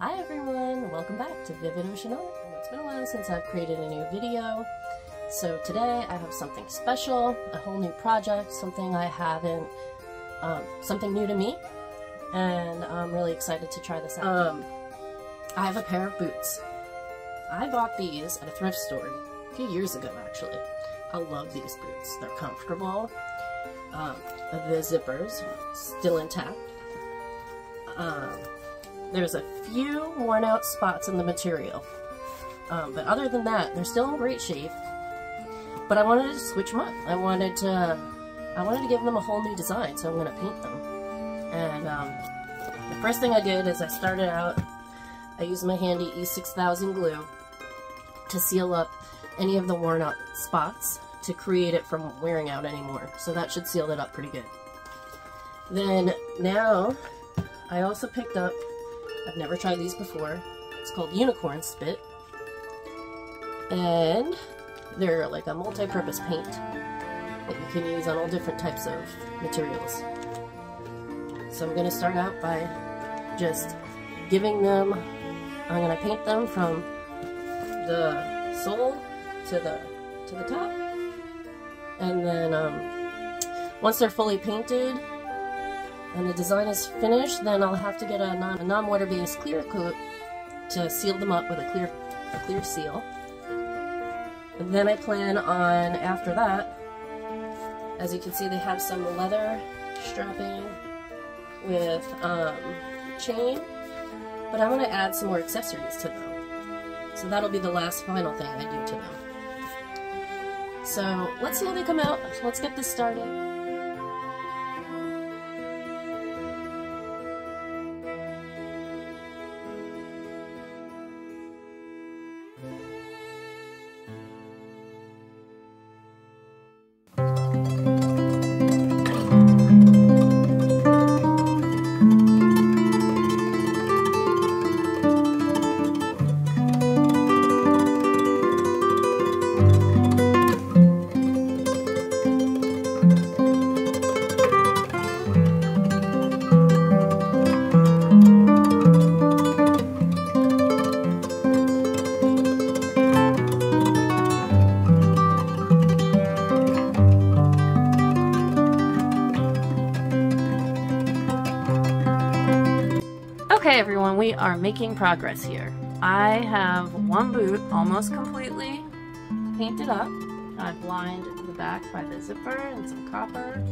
Hi everyone, welcome back to Vivid Ocean Art. It's been a while since I've created a new video, so today I have something special, a whole new project, something I haven't, um, something new to me, and I'm really excited to try this out. Um, I have a pair of boots. I bought these at a thrift store a few years ago actually. I love these boots. They're comfortable. Um, the zippers still intact. Um, there's a few worn out spots in the material. Um, but other than that, they're still in great shape. But I wanted to switch them up. I wanted to, I wanted to give them a whole new design, so I'm going to paint them. And um, the first thing I did is I started out, I used my handy E6000 glue to seal up any of the worn out spots to create it from wearing out anymore. So that should seal it up pretty good. Then now, I also picked up I've never tried these before. It's called Unicorn Spit. And they're like a multi-purpose paint that you can use on all different types of materials. So I'm going to start out by just giving them, I'm going to paint them from the sole to the, to the top. And then um, once they're fully painted, and the design is finished, then I'll have to get a non-water-based non clear coat to seal them up with a clear, a clear seal. And then I plan on, after that, as you can see, they have some leather strapping with um, chain, but I'm going to add some more accessories to them. So that'll be the last final thing I do to them. So let's see how they come out. Let's get this started. Okay everyone, we are making progress here. I have one boot almost completely painted up. I've lined the back by the zipper and some copper.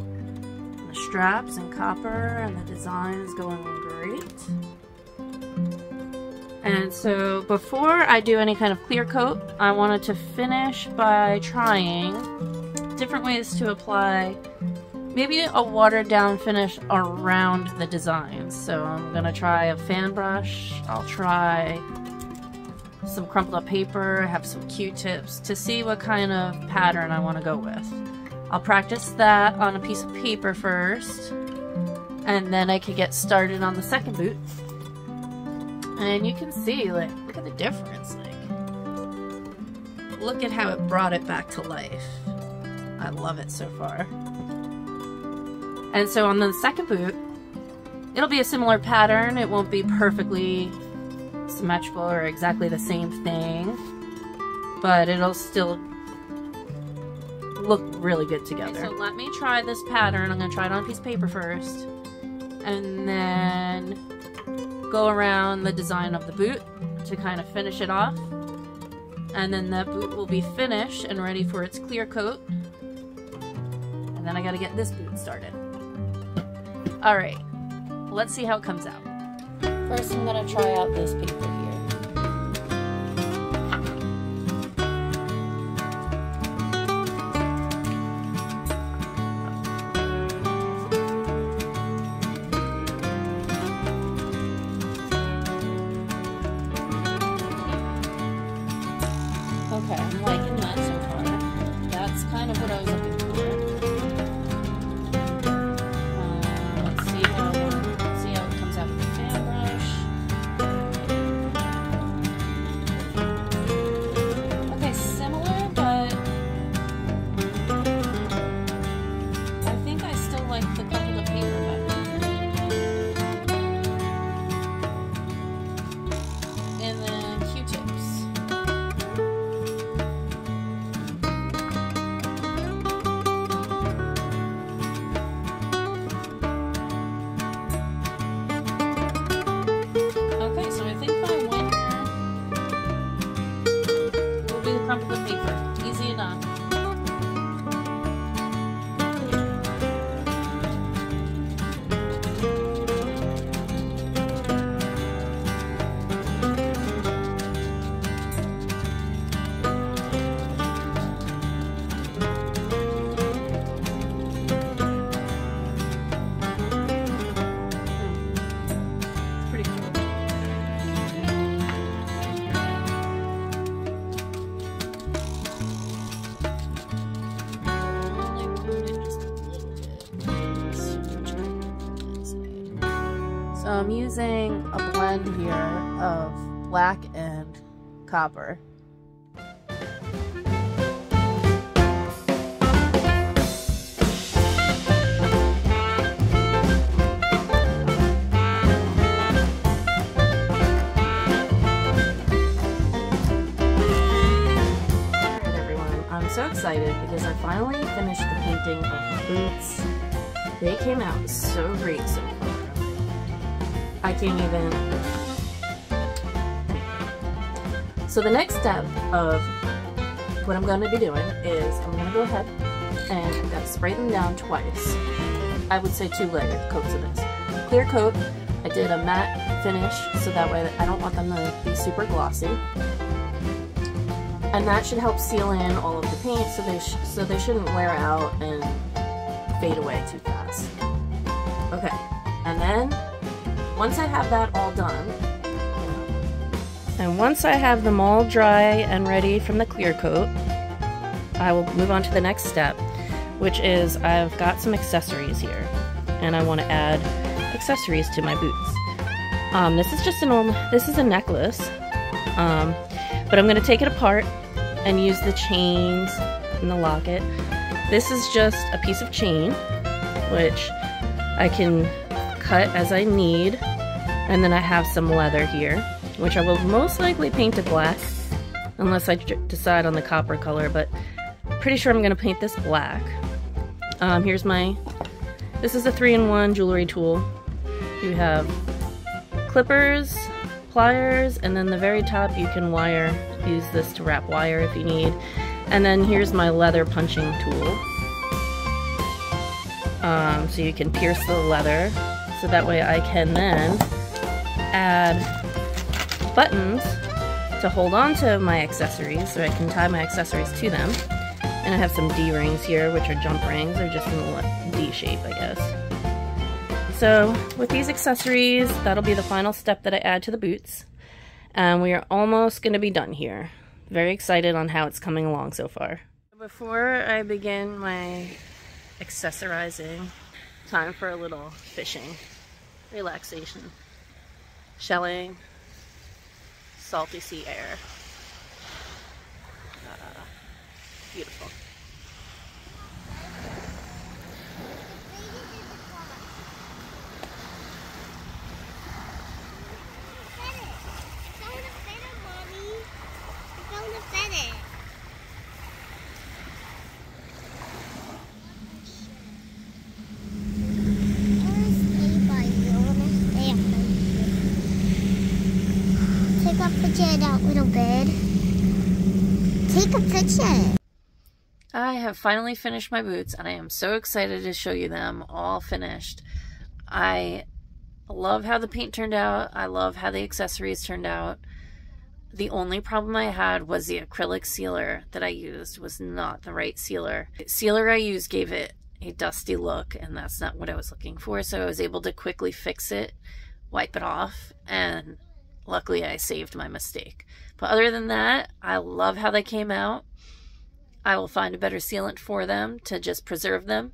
The straps and copper and the design is going great. And so before I do any kind of clear coat, I wanted to finish by trying different ways to apply maybe a watered down finish around the designs. So I'm gonna try a fan brush, I'll try some crumpled up paper, I have some q-tips to see what kind of pattern I want to go with. I'll practice that on a piece of paper first and then I could get started on the second boot. And you can see, like, look at the difference, like, look at how it brought it back to life. I love it so far. And so on the second boot, it'll be a similar pattern. It won't be perfectly symmetrical or exactly the same thing, but it'll still look really good together. Okay, so let me try this pattern. I'm going to try it on a piece of paper first, and then go around the design of the boot to kind of finish it off. And then that boot will be finished and ready for its clear coat. And then I got to get this boot started. All right, let's see how it comes out. First, I'm gonna try out this paper here. onto the paper. I'm using a blend here of black and copper. I'm so excited because I finally finished the painting of the boots. They came out so great so far. I can't even... So the next step of what I'm going to be doing is I'm going to go ahead and I'm going to spray them down twice. I would say two layered coats of this. Clear coat, I did a matte finish so that way I don't want them to be super glossy. And that should help seal in all of the paint so they, so they shouldn't wear out and fade away too fast. Okay, and then once I have that all done, and once I have them all dry and ready from the clear coat, I will move on to the next step, which is I've got some accessories here, and I want to add accessories to my boots. Um, this is just an old, this is a necklace, um, but I'm going to take it apart and use the chains and the locket. This is just a piece of chain, which I can cut as I need. And then I have some leather here, which I will most likely paint it black, unless I decide on the copper color, but pretty sure I'm going to paint this black. Um, here's my, this is a 3-in-1 jewelry tool. You have clippers, pliers, and then the very top you can wire, use this to wrap wire if you need. And then here's my leather punching tool. Um, so you can pierce the leather so that way I can then add buttons to hold on to my accessories so I can tie my accessories to them. And I have some D-rings here, which are jump rings. They're just in a D shape, I guess. So with these accessories, that'll be the final step that I add to the boots. And we are almost going to be done here. Very excited on how it's coming along so far. Before I begin my accessorizing, time for a little fishing, relaxation, shelling, salty sea air. Uh, beautiful. Out, little bird. Take a picture. I have finally finished my boots and I am so excited to show you them all finished. I love how the paint turned out. I love how the accessories turned out. The only problem I had was the acrylic sealer that I used was not the right sealer. The sealer I used gave it a dusty look and that's not what I was looking for. So I was able to quickly fix it, wipe it off, and Luckily, I saved my mistake. But other than that, I love how they came out. I will find a better sealant for them to just preserve them.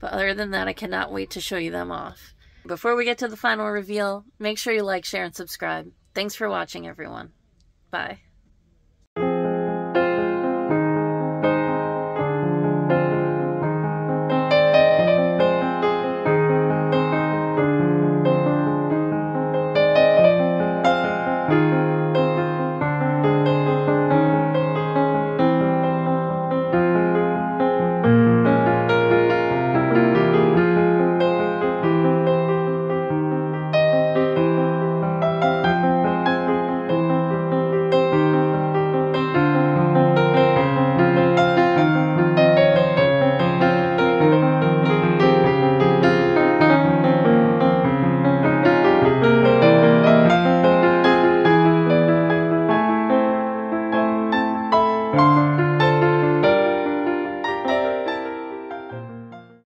But other than that, I cannot wait to show you them off. Before we get to the final reveal, make sure you like, share, and subscribe. Thanks for watching, everyone. Bye.